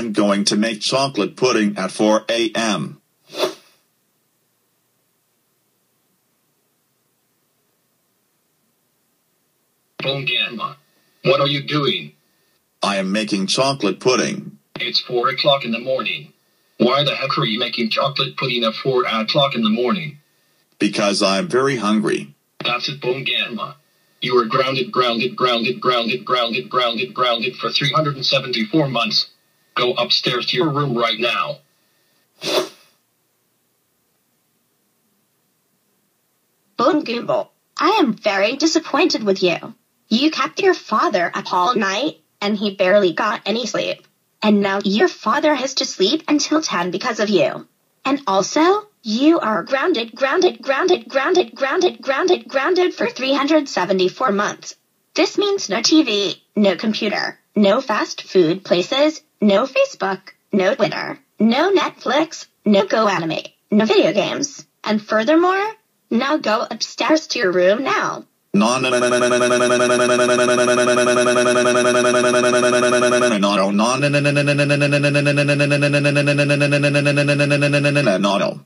am going to make chocolate pudding at 4 a.m. Bone Goomba. What are you doing? I am making chocolate pudding. It's 4 o'clock in the morning. Why the heck are you making chocolate pudding at 4 o'clock in the morning? Because I'm very hungry. That's it, Bone Goomba. You are grounded, grounded, grounded, grounded, grounded, grounded, grounded for 374 months. Go upstairs to your room right now. Bone Goomba, I am very disappointed with you. You kept your father up all night, and he barely got any sleep. And now your father has to sleep until 10 because of you. And also, you are grounded, grounded, grounded, grounded, grounded, grounded, grounded for 374 months. This means no TV, no computer, no fast food places, no Facebook, no Twitter, no Netflix, no Go Anime, no video games. And furthermore, now go upstairs to your room now. No, no,